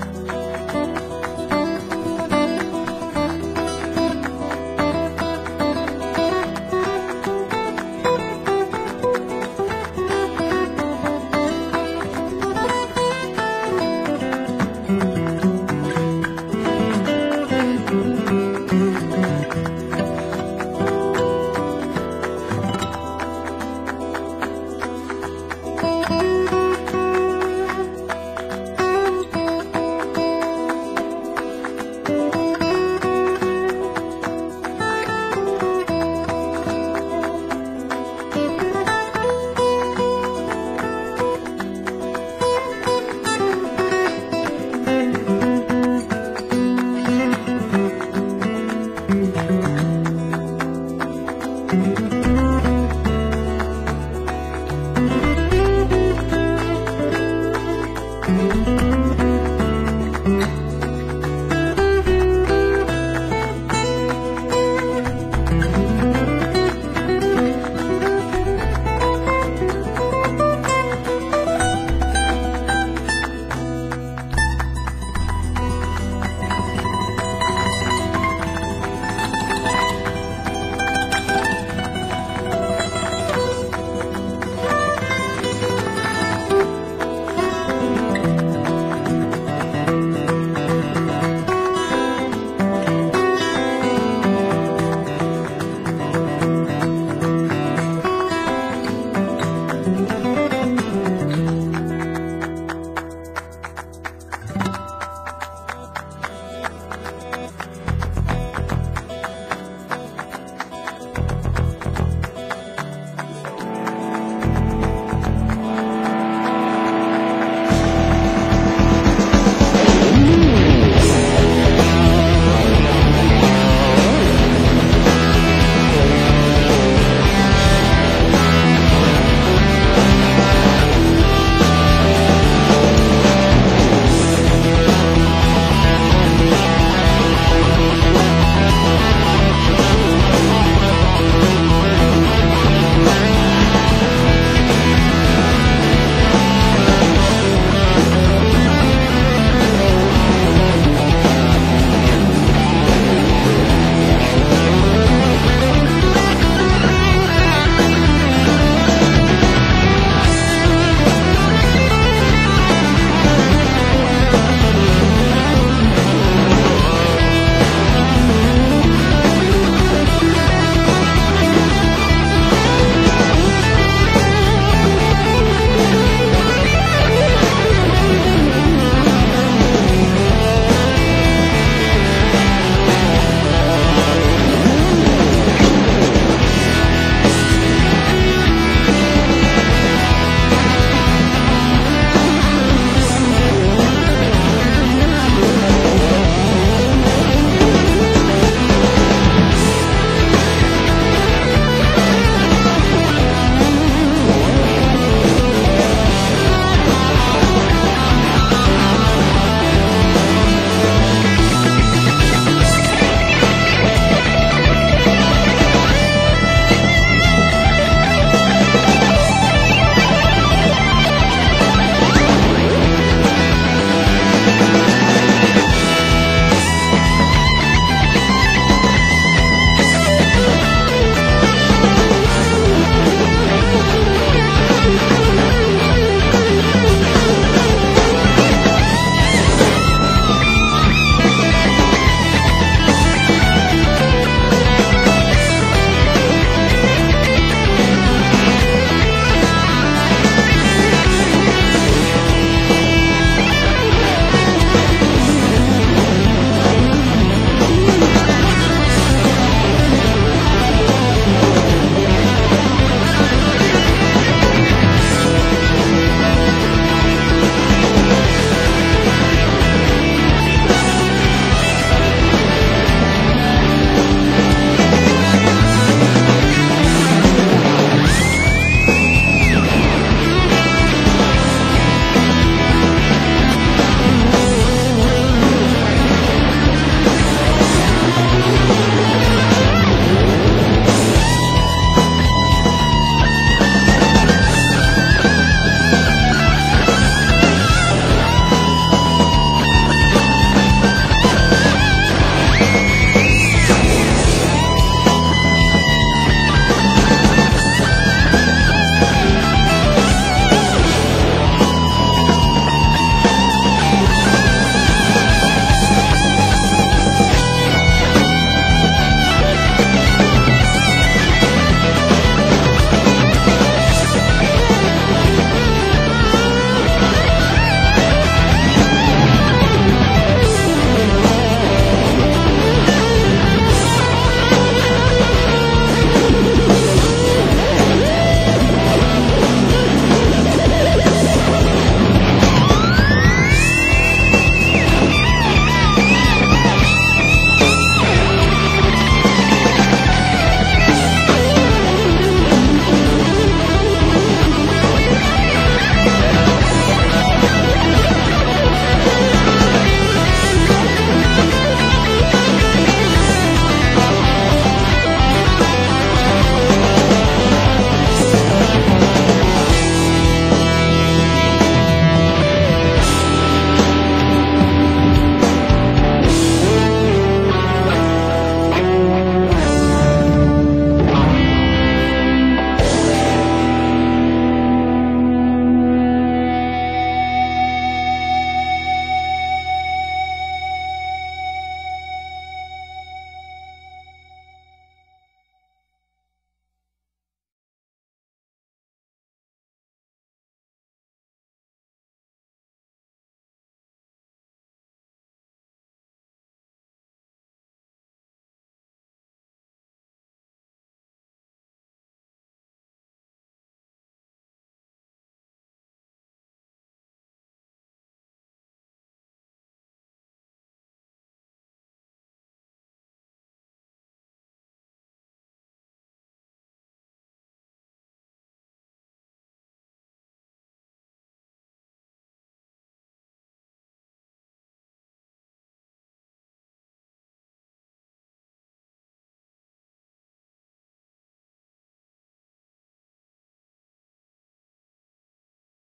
Bye.